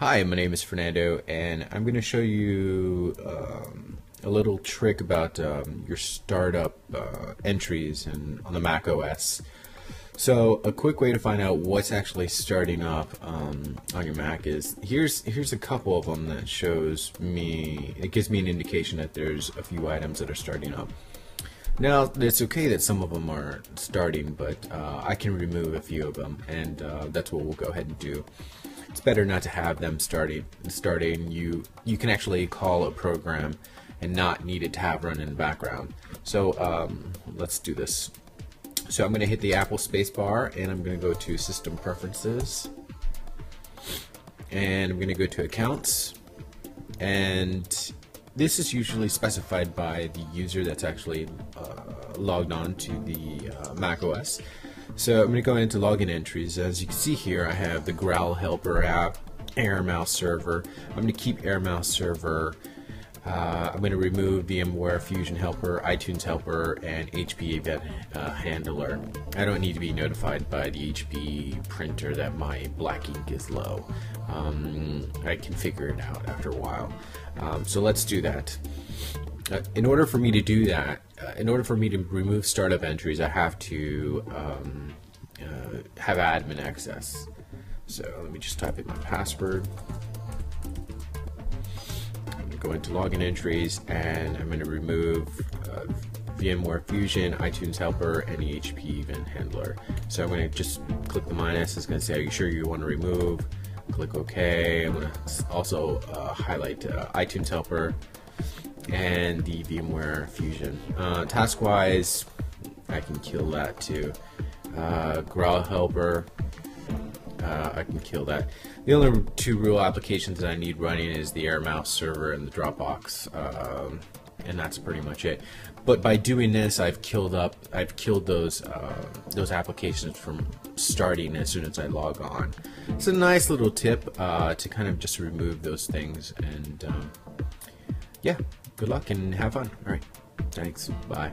Hi, my name is Fernando, and I'm going to show you um, a little trick about um, your startup uh, entries on the Mac OS. So, a quick way to find out what's actually starting up um, on your Mac is here's here's a couple of them that shows me. It gives me an indication that there's a few items that are starting up. Now, it's okay that some of them are starting, but uh, I can remove a few of them, and uh, that's what we'll go ahead and do it's better not to have them starting. Starting, you you can actually call a program and not need it to have run in the background. So um, let's do this. So I'm going to hit the Apple spacebar and I'm going to go to System Preferences, and I'm going to go to Accounts, and this is usually specified by the user that's actually uh, logged on to the uh, Mac OS. So I'm going to go into login entries. As you can see here, I have the Growl Helper app, AirMouse Server. I'm going to keep AirMouse Server. Uh, I'm going to remove VMware Fusion Helper, iTunes Helper, and HP Event uh, Handler. I don't need to be notified by the HP printer that my black ink is low. Um, I can figure it out after a while. Um, so let's do that. Uh, in order for me to do that, in order for me to remove startup entries, I have to um, uh, have admin access. So let me just type in my password. I'm going to go into login entries and I'm going to remove uh, VMware Fusion, iTunes Helper, and HP Event Handler. So I'm going to just click the minus. It's going to say, are you sure you want to remove? Click OK. I'm going to also uh, highlight uh, iTunes Helper and the VMware Fusion. Uh, task-wise, I can kill that too. Uh, Growl Helper, uh, I can kill that. The only two real applications that I need running is the AirMouse server and the Dropbox, um, and that's pretty much it. But by doing this, I've killed up, I've killed those uh, those applications from starting as soon as I log on. It's a nice little tip uh, to kind of just remove those things, and um, yeah, good luck and have fun. All right, thanks. Bye.